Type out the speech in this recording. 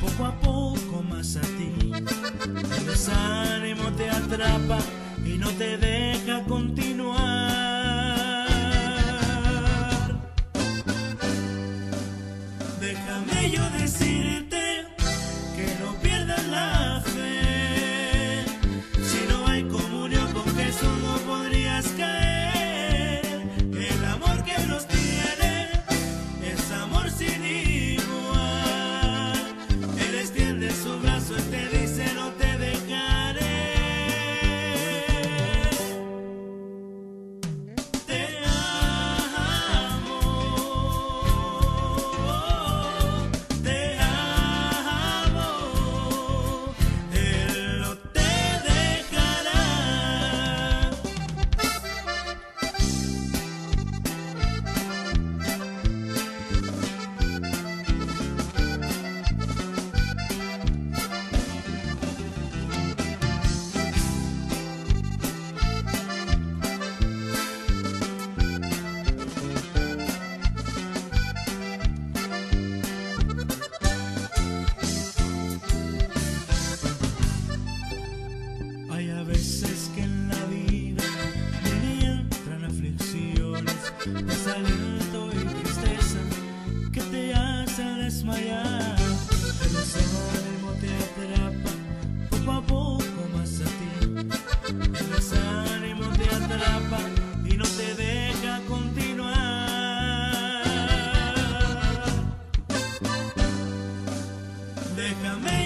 poco a poco más a ti. El desánimo te atrapa y no te deja continuar. déjame